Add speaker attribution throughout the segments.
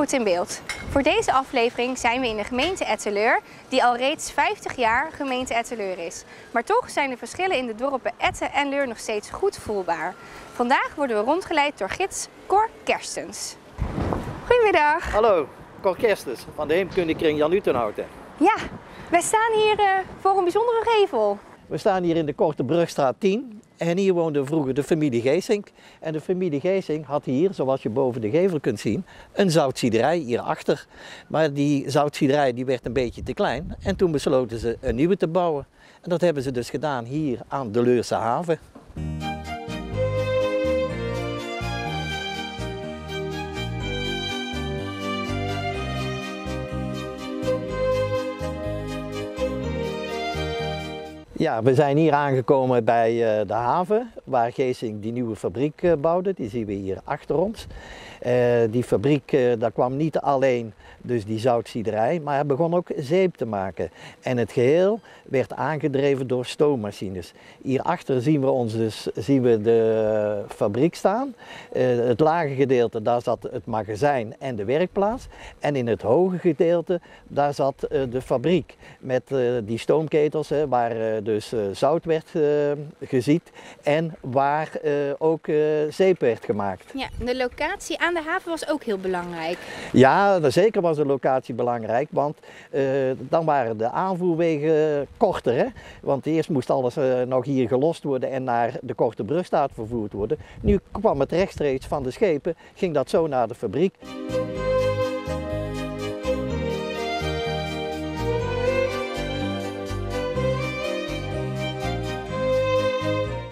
Speaker 1: goed in beeld. Voor deze aflevering zijn we in de gemeente Etteleur, die al reeds 50 jaar gemeente Etteleur is. Maar toch zijn de verschillen in de dorpen Etten en Leur nog steeds goed voelbaar. Vandaag worden we rondgeleid door gids Cor Kerstens. Goedemiddag.
Speaker 2: Hallo, Cor Kerstens van de Heemkundekring Jan Utenhouten.
Speaker 1: Ja, wij staan hier uh, voor een bijzondere gevel.
Speaker 2: We staan hier in de Korte Brugstraat 10 en hier woonde vroeger de familie Geesink. En de familie Geesink had hier, zoals je boven de gevel kunt zien, een zoutziederij hierachter. Maar die zoutziederij die werd een beetje te klein en toen besloten ze een nieuwe te bouwen. En dat hebben ze dus gedaan hier aan de Leurse haven. Ja, we zijn hier aangekomen bij uh, de haven, waar Geesing die nieuwe fabriek uh, bouwde. Die zien we hier achter ons. Uh, die fabriek, daar kwam niet alleen dus die zoutziederij, maar hij begon ook zeep te maken. En het geheel werd aangedreven door stoommachines. Hierachter zien we, ons dus, zien we de fabriek staan. het lage gedeelte, daar zat het magazijn en de werkplaats. En in het hoge gedeelte, daar zat de fabriek met die stoomketels, hè, waar dus zout werd geziet en waar ook zeep werd gemaakt.
Speaker 1: Ja, de locatie aan de haven was ook heel belangrijk.
Speaker 2: Ja, zeker was de locatie belangrijk, want dan waren de aanvoerwegen korter. Hè? Want eerst moest alles nog hier gelost worden en naar de Korte Brugstaat vervoerd worden. Nu kwam het rechtstreeks van de schepen, ging dat zo naar de fabriek.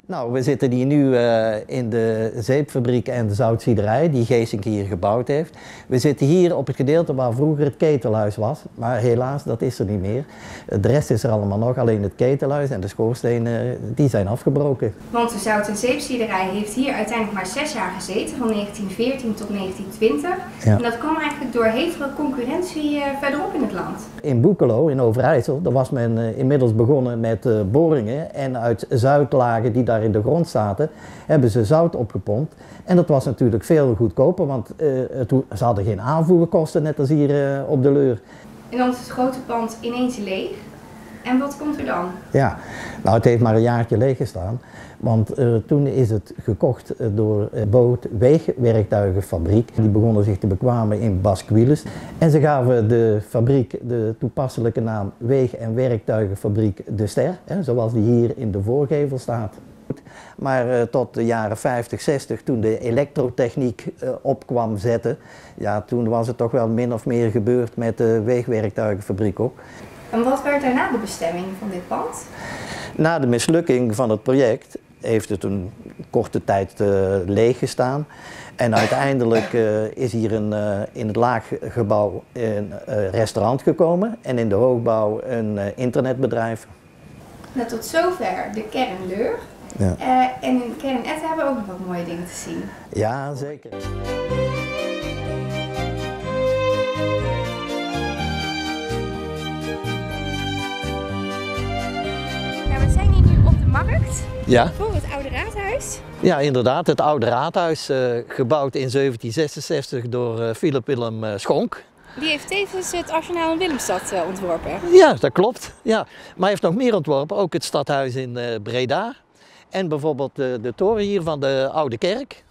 Speaker 2: Nou, we zitten hier nu uh, in de zeepfabriek en de zoutziederij die Geesink hier gebouwd heeft. We zitten hier op het gedeelte waar vroeger het ketelhuis was, maar helaas, dat is er niet meer. De rest is er allemaal nog, alleen het ketelhuis en de schoorstenen, die zijn afgebroken.
Speaker 1: Want de zout- en zeepziederij heeft hier uiteindelijk maar zes jaar gezeten, van 1914 tot 1920. Ja. En dat kwam eigenlijk door hevige concurrentie uh, verderop in het land.
Speaker 2: In Boekelo, in Overijssel, daar was men uh, inmiddels begonnen met boringen en uit zuidlagen die daar in de grond zaten, hebben ze zout opgepompt. En dat was natuurlijk veel goedkoper, want uh, ze hadden geen aanvoerkosten, net als hier uh, op de Leur.
Speaker 1: En dan is het grote pand ineens leeg. En wat komt er dan?
Speaker 2: Ja, nou het heeft maar een jaartje leeg gestaan. Want uh, toen is het gekocht door Boot Weegwerktuigenfabriek. Die begonnen zich te bekwamen in Basquiles. En ze gaven de fabriek de toepasselijke naam Weeg- en Werktuigenfabriek De Ster. Hè, zoals die hier in de voorgevel staat. Maar uh, tot de jaren 50, 60, toen de elektrotechniek uh, op kwam zetten, ja, toen was het toch wel min of meer gebeurd met de weegwerktuigenfabriek ook.
Speaker 1: En wat werd daarna de bestemming van dit pand?
Speaker 2: Na de mislukking van het project heeft het een korte tijd uh, leeg gestaan. En uiteindelijk uh, is hier een, uh, in het laaggebouw een restaurant gekomen en in de hoogbouw een internetbedrijf.
Speaker 1: Nou, tot zover de kernleur. Ja. Uh, en in Kern en Etten hebben we ook nog wat mooie dingen te zien.
Speaker 2: Ja, zeker.
Speaker 1: Nou, we zijn hier nu op de markt.
Speaker 2: Ja.
Speaker 1: Voor het Oude Raadhuis.
Speaker 2: Ja, inderdaad. Het Oude Raadhuis, uh, gebouwd in 1766 door uh, Philip Willem Schonk.
Speaker 1: Die heeft tevens het Arsenaal in Willemstad ontworpen.
Speaker 2: Ja, dat klopt. Ja. Maar hij heeft nog meer ontworpen. Ook het stadhuis in Breda. En bijvoorbeeld de, de toren hier van de Oude Kerk.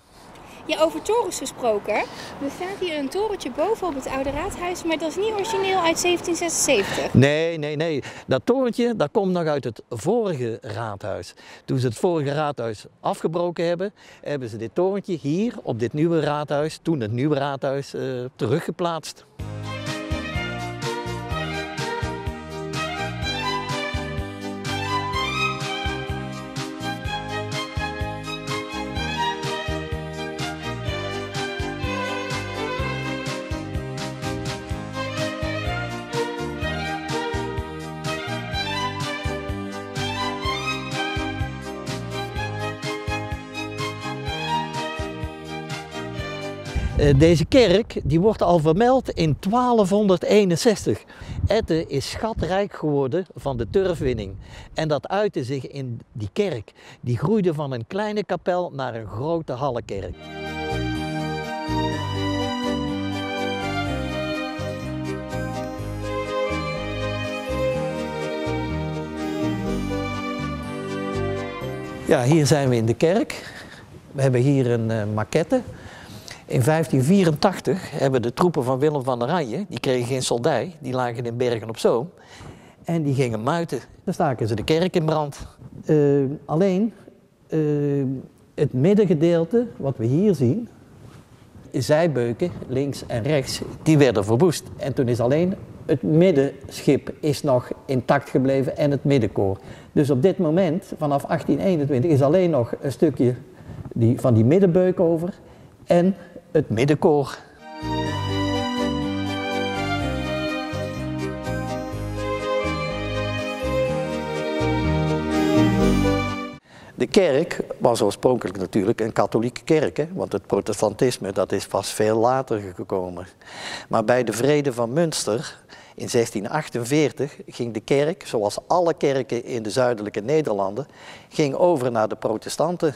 Speaker 1: Ja, over torens gesproken. Er staat hier een torentje boven op het Oude Raadhuis, maar dat is niet origineel uit 1776.
Speaker 2: Nee, nee, nee. Dat torentje dat komt nog uit het vorige raadhuis. Toen ze het vorige raadhuis afgebroken hebben, hebben ze dit torentje hier op dit nieuwe raadhuis, toen het nieuwe raadhuis, uh, teruggeplaatst. Eh, deze kerk die wordt al vermeld in 1261. Etten is schatrijk geworden van de turfwinning. En dat uitte zich in die kerk. Die groeide van een kleine kapel naar een grote hallekerk. Ja, hier zijn we in de kerk. We hebben hier een eh, maquette in 1584 hebben de troepen van Willem van Oranje, die kregen geen soldij, die lagen in Bergen op Zoom. En die gingen muiten. Dan staken ze de kerk in brand. Uh, alleen uh, het middengedeelte, wat we hier zien, zijbeuken, links en rechts, die werden verwoest. En toen is alleen het middenschip is nog intact gebleven en het middenkoor. Dus op dit moment, vanaf 1821, is alleen nog een stukje die, van die middenbeuk over en het middenkoor. De kerk was oorspronkelijk natuurlijk een katholieke kerk, hè? want het protestantisme dat is pas veel later gekomen. Maar bij de vrede van Münster in 1648 ging de kerk, zoals alle kerken in de zuidelijke Nederlanden, ging over naar de protestanten.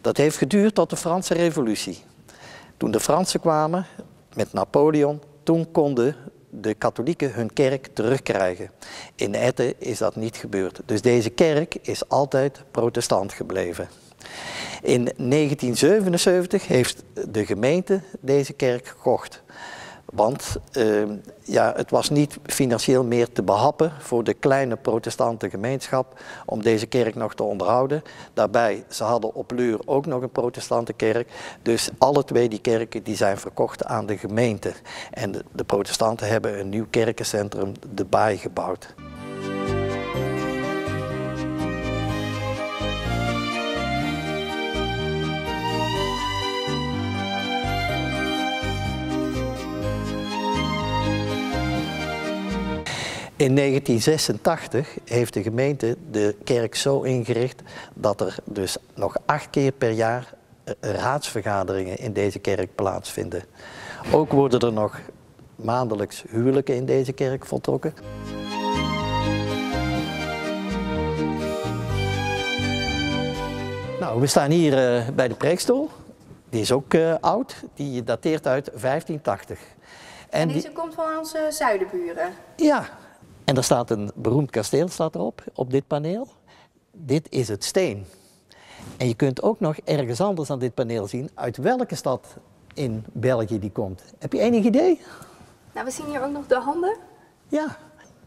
Speaker 2: Dat heeft geduurd tot de Franse revolutie. Toen de Fransen kwamen met Napoleon, toen konden de katholieken hun kerk terugkrijgen. In Etten is dat niet gebeurd. Dus deze kerk is altijd protestant gebleven. In 1977 heeft de gemeente deze kerk gekocht. Want uh, ja, het was niet financieel meer te behappen voor de kleine protestante gemeenschap om deze kerk nog te onderhouden. Daarbij, ze hadden op Leur ook nog een protestante kerk. Dus alle twee die kerken die zijn verkocht aan de gemeente. En de, de protestanten hebben een nieuw kerkencentrum erbij gebouwd. In 1986 heeft de gemeente de kerk zo ingericht dat er dus nog acht keer per jaar eh, raadsvergaderingen in deze kerk plaatsvinden. Ook worden er nog maandelijks huwelijken in deze kerk voltrokken. Nou, we staan hier uh, bij de preekstoel. Die is ook uh, oud, die dateert uit 1580.
Speaker 1: En, en deze die... komt van onze zuidenburen?
Speaker 2: Ja, en er staat een beroemd kasteel staat erop, op dit paneel. Dit is het steen. En je kunt ook nog ergens anders aan dit paneel zien uit welke stad in België die komt. Heb je enig idee?
Speaker 1: Nou, we zien hier ook nog de handen.
Speaker 2: Ja.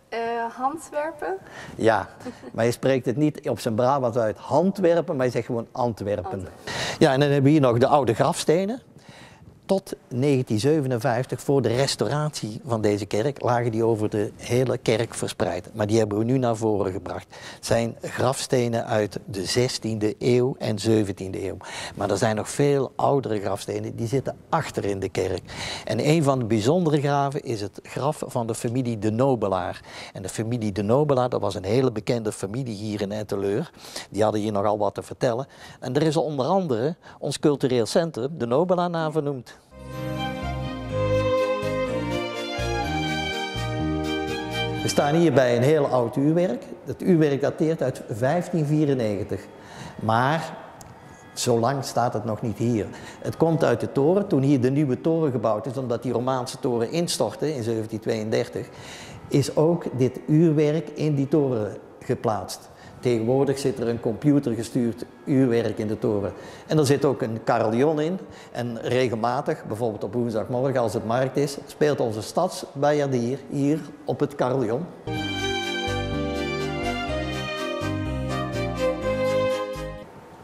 Speaker 1: Uh, handwerpen.
Speaker 2: Ja, maar je spreekt het niet op zijn Brabant uit handwerpen, maar je zegt gewoon Antwerpen. Antwerpen. Ja, en dan hebben we hier nog de oude grafstenen tot 1957, voor de restauratie van deze kerk, lagen die over de hele kerk verspreid. Maar die hebben we nu naar voren gebracht. Het zijn grafstenen uit de 16e eeuw en 17e eeuw. Maar er zijn nog veel oudere grafstenen, die zitten achter in de kerk. En een van de bijzondere graven is het graf van de familie de Nobelaar. En de familie de Nobelaar, dat was een hele bekende familie hier in Etteleur. Die hadden hier nogal wat te vertellen. En er is onder andere ons cultureel centrum, de Nobelaar, naar vernoemd. We staan hier bij een heel oud uurwerk. Dat uurwerk dateert uit 1594. Maar zo lang staat het nog niet hier. Het komt uit de toren. Toen hier de nieuwe toren gebouwd is, omdat die Romaanse toren instortte in 1732, is ook dit uurwerk in die toren geplaatst. Tegenwoordig zit er een computergestuurd uurwerk in de toren. En er zit ook een carillon in. En regelmatig, bijvoorbeeld op woensdagmorgen als het markt is, speelt onze stadsbijaardier hier op het carillon.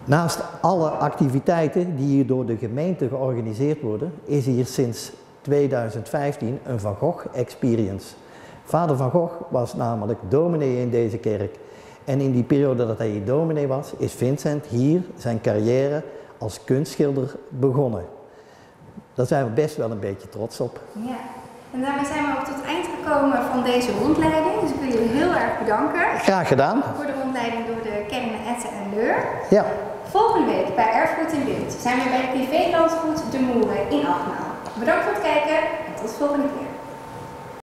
Speaker 2: Naast alle activiteiten die hier door de gemeente georganiseerd worden, is hier sinds 2015 een Van Gogh Experience. Vader Van Gogh was namelijk dominee in deze kerk en in die periode dat hij hier dominee was, is Vincent hier zijn carrière als kunstschilder begonnen. Daar zijn we best wel een beetje trots op.
Speaker 1: Ja, en daarmee zijn we ook tot het eind gekomen van deze rondleiding. Dus ik wil jullie heel erg bedanken.
Speaker 2: Graag gedaan.
Speaker 1: Voor de rondleiding door de kernen Etten en Leur.
Speaker 2: Ja.
Speaker 1: Volgende week bij Erfgoed in Beeld zijn we bij privélandgoed De Moeren in Alkmaar. Bedankt voor het kijken en tot de volgende keer.